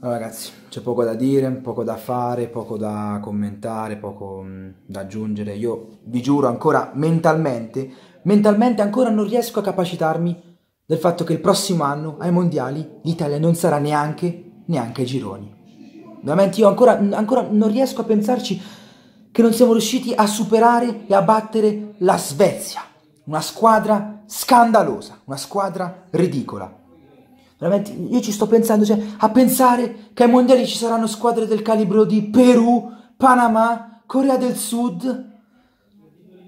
Allora, ragazzi, c'è poco da dire, poco da fare, poco da commentare, poco mh, da aggiungere. Io vi giuro ancora mentalmente, mentalmente ancora non riesco a capacitarmi del fatto che il prossimo anno ai mondiali l'Italia non sarà neanche, neanche ai gironi. Veramente io ancora, ancora non riesco a pensarci che non siamo riusciti a superare e a battere la Svezia, una squadra scandalosa, una squadra ridicola. Veramente, io ci sto pensando, cioè, a pensare che ai mondiali ci saranno squadre del calibro di Perù, Panama, Corea del Sud,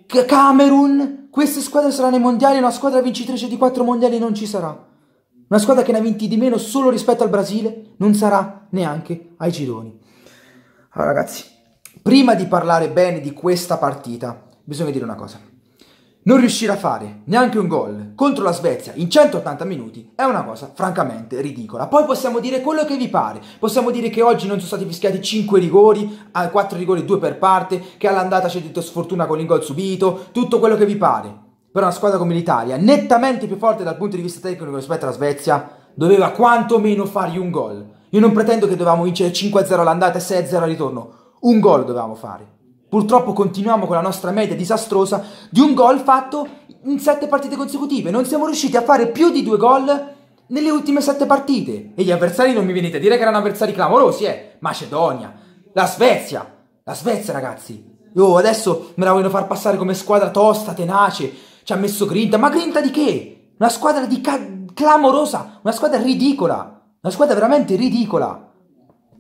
Camerun. Queste squadre saranno ai mondiali, una squadra vincitrice di quattro mondiali non ci sarà. Una squadra che ne ha vinti di meno solo rispetto al Brasile non sarà neanche ai gironi. Allora ragazzi, prima di parlare bene di questa partita, bisogna dire una cosa. Non riuscire a fare neanche un gol contro la Svezia in 180 minuti è una cosa francamente ridicola. Poi possiamo dire quello che vi pare. Possiamo dire che oggi non sono stati fischiati 5 rigori, 4 rigori, 2 per parte, che all'andata c'è detto sfortuna con il gol subito, tutto quello che vi pare. Però una squadra come l'Italia, nettamente più forte dal punto di vista tecnico rispetto alla Svezia, doveva quantomeno fargli un gol. Io non pretendo che dovevamo vincere 5-0 all'andata e 6-0 al ritorno. Un gol dovevamo fare. Purtroppo continuiamo con la nostra media disastrosa di un gol fatto in sette partite consecutive. Non siamo riusciti a fare più di due gol nelle ultime sette partite. E gli avversari non mi venite a dire che erano avversari clamorosi, eh. Macedonia, la Svezia. La Svezia, ragazzi. Oh, adesso me la vogliono far passare come squadra tosta, tenace. Ci ha messo grinta. Ma grinta di che? Una squadra di clamorosa. Una squadra ridicola. Una squadra veramente ridicola.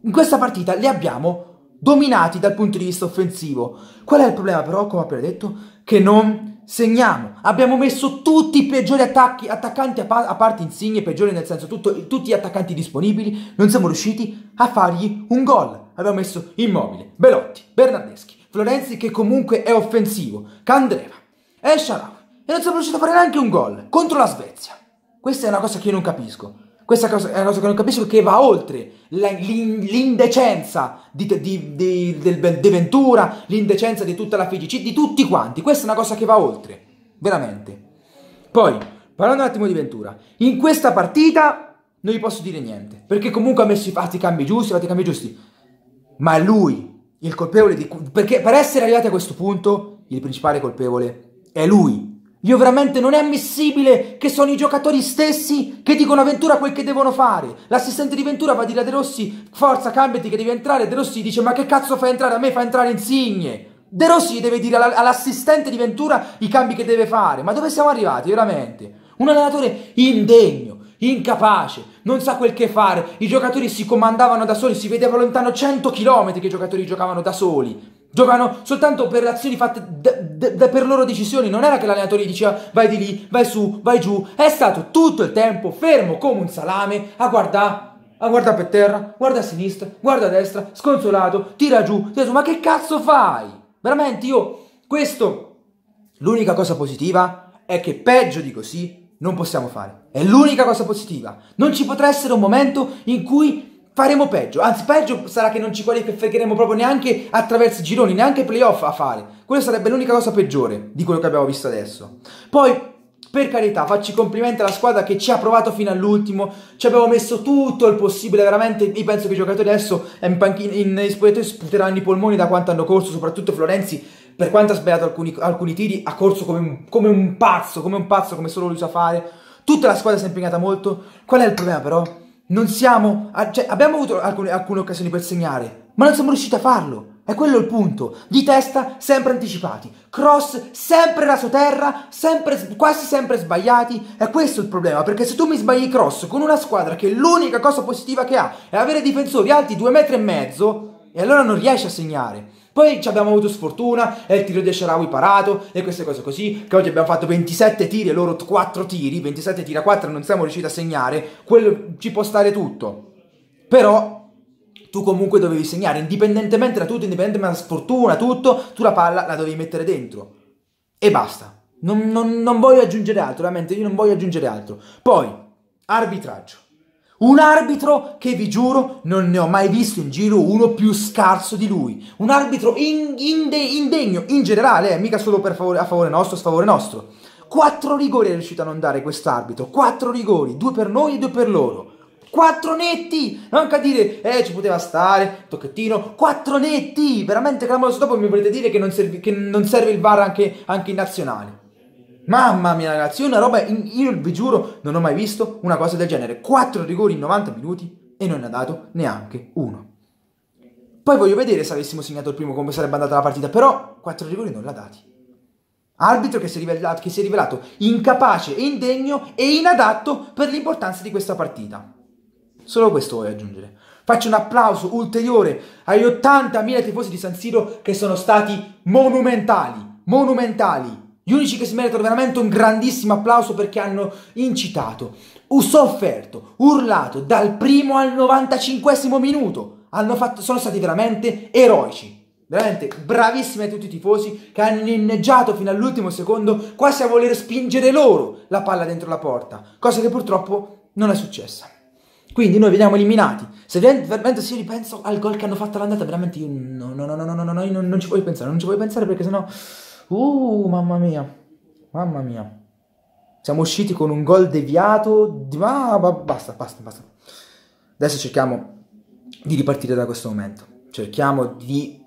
In questa partita li abbiamo dominati dal punto di vista offensivo. Qual è il problema però, come ho appena detto? Che non segniamo. Abbiamo messo tutti i peggiori attacchi, attaccanti a, pa- a parte Insigne, peggiori nel senso tutto, tutti gli attaccanti disponibili, non siamo riusciti a fargli un gol. Abbiamo messo Immobile, Belotti, Bernardeschi, Florenzi che comunque è offensivo, Candreva e Sharawi. E non siamo riusciti a fare neanche un gol contro la Svezia. Questa è una cosa che io non capisco. Questa cosa è una cosa che non capisco che va oltre l'indecenza di, di, di, del, De Ventura, l'indecenza di tutta la FGC, di tutti quanti. Questa è una cosa che va oltre, veramente. Poi, parlando un attimo di Ventura, in questa partita non gli posso dire niente, perché comunque ha messo i fatti cambi giusti, i fatti cambi giusti. Ma è lui il colpevole di... Perché per essere arrivati a questo punto, il principale colpevole è lui. Io veramente non è ammissibile che sono i giocatori stessi che dicono a Ventura quel che devono fare. L'assistente di Ventura va a dire a De Rossi, forza, cambiati che devi entrare. De Rossi dice, ma che cazzo fai entrare? A me fa entrare Insigne. De Rossi deve dire all'assistente di Ventura i cambi che deve fare. Ma dove siamo arrivati, veramente? Un allenatore indegno, incapace, non sa quel che fare. I giocatori si comandavano da soli, si vedeva lontano 100 km che i giocatori giocavano da soli. Giocano soltanto per azioni fatte d- d- d- per loro decisioni. Non era che l'allenatore diceva vai di lì, vai su, vai giù. È stato tutto il tempo fermo come un salame a guardare. A guardare per terra, guarda a sinistra, guarda a destra, sconsolato, tira giù, tira giù. Ma che cazzo fai? Veramente io, questo, l'unica cosa positiva è che peggio di così non possiamo fare. È l'unica cosa positiva. Non ci potrà essere un momento in cui faremo peggio. Anzi, peggio sarà che non ci qualificheremo proprio neanche attraverso i gironi, neanche playoff a fare. Quella sarebbe l'unica cosa peggiore di quello che abbiamo visto adesso. Poi, per carità, faccio i complimenti alla squadra che ci ha provato fino all'ultimo. Ci abbiamo messo tutto il possibile, veramente. Io penso che i giocatori adesso in, panchina, in spogliatoio sputeranno i polmoni da quanto hanno corso, soprattutto Florenzi. Per quanto ha sbagliato alcuni, alcuni tiri, ha corso come un, come un pazzo, come un pazzo, come solo lui sa fare. Tutta la squadra si è impegnata molto. Qual è il problema, però? Non siamo, cioè abbiamo avuto alcune, alcune occasioni per segnare, ma non siamo riusciti a farlo. È quello il punto. Di testa sempre anticipati. Cross sempre raso terra, sempre, quasi sempre sbagliati. È questo il problema, perché se tu mi sbagli cross con una squadra che l'unica cosa positiva che ha è avere difensori alti due metri e mezzo, e allora non riesci a segnare. Poi abbiamo avuto sfortuna, e il tiro di Sharawi parato, e queste cose così, che oggi abbiamo fatto 27 tiri e loro 4 tiri, 27 tiri a 4 non siamo riusciti a segnare, quello ci può stare tutto. Però tu comunque dovevi segnare, indipendentemente da tutto, indipendentemente dalla sfortuna, tutto, tu la palla la dovevi mettere dentro. E basta. Non, non, non voglio aggiungere altro, veramente, io non voglio aggiungere altro. Poi, arbitraggio. Un arbitro che vi giuro non ne ho mai visto in giro uno più scarso di lui. Un arbitro in, inde, indegno, in generale, eh, mica solo favore, a favore nostro, a sfavore nostro. Quattro rigori è riuscito a non dare quest'arbitro. Quattro rigori, due per noi e due per loro. Quattro netti! Non a dire, eh, ci poteva stare, tocchettino. Quattro netti! Veramente clamoroso. Dopo mi volete dire che non, serve, che non serve il VAR anche, anche in nazionale. Mamma mia ragazzi, una roba, io vi giuro, non ho mai visto una cosa del genere. Quattro rigori in 90 minuti e non ne ha dato neanche uno. Poi voglio vedere se avessimo segnato il primo come sarebbe andata la partita, però quattro rigori non l'ha dati. Arbitro che si, rivelato, che si è rivelato incapace indegno e inadatto per l'importanza di questa partita. Solo questo voglio aggiungere. Faccio un applauso ulteriore agli 80.000 tifosi di San Siro che sono stati monumentali, monumentali. Gli unici che si meritano veramente un grandissimo applauso perché hanno incitato, sofferto, urlato dal primo al 95 minuto. Fatto, sono stati veramente eroici. Veramente bravissimi a tutti i tifosi che hanno inneggiato fino all'ultimo secondo, quasi a voler spingere loro la palla dentro la porta, cosa che purtroppo non è successa. Quindi noi veniamo eliminati. Se veramente se io ripenso al gol che hanno fatto all'andata, veramente io no, no, no, no, no, no, no, non, non ci voglio pensare, non ci voglio pensare perché sennò... Uh, mamma mia, mamma mia. Siamo usciti con un gol deviato, di... ah, basta, basta, basta. Adesso cerchiamo di ripartire da questo momento. Cerchiamo di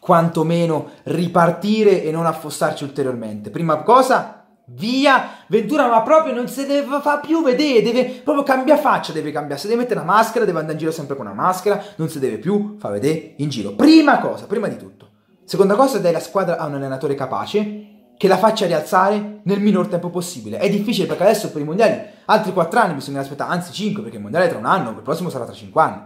quantomeno ripartire e non affossarci ulteriormente. Prima cosa, Via, Ventura ma proprio non si deve fare più vedere, deve proprio cambiare faccia, deve cambiare, se deve mettere una maschera, deve andare in giro sempre con una maschera, non si deve più far vedere in giro. Prima cosa, prima di tutto. Seconda cosa, dai la squadra a un allenatore capace che la faccia rialzare nel minor tempo possibile. È difficile perché adesso per i mondiali altri 4 anni bisogna aspettare, anzi 5 perché il mondiale è tra un anno, il prossimo sarà tra 5 anni.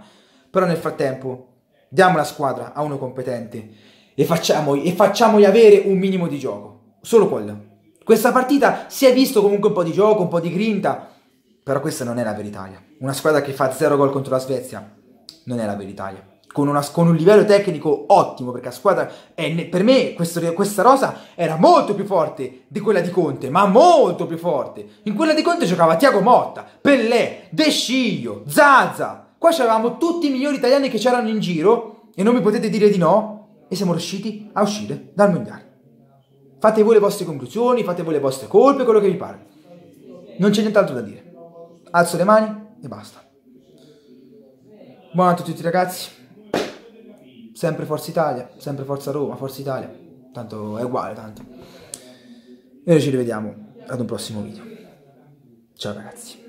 Però nel frattempo diamo la squadra a uno competente e, facciamo, e facciamogli avere un minimo di gioco. Solo quello. Questa partita si è visto comunque un po' di gioco, un po' di grinta, però questa non è la verità. Una squadra che fa 0 gol contro la Svezia non è la verità. Con, una, con, un livello tecnico ottimo, perché la squadra, è, per me questo, questa rosa era molto più forte di quella di Conte, ma molto più forte. In quella di Conte giocava Tiago Motta, Pellè, De Sciglio, Zaza. Qua c'avevamo tutti i migliori italiani che c'erano in giro e non mi potete dire di no e siamo riusciti a uscire dal mondiale. Fate voi le vostre conclusioni, fate voi le vostre colpe, quello che vi pare. Non c'è nient'altro da dire. Alzo le mani e basta. Buonanotte a tutti ragazzi. Sempre Forza Italia, sempre Forza Roma, Forza Italia. Tanto è uguale, tanto. E noi ci rivediamo ad un prossimo video. Ciao ragazzi.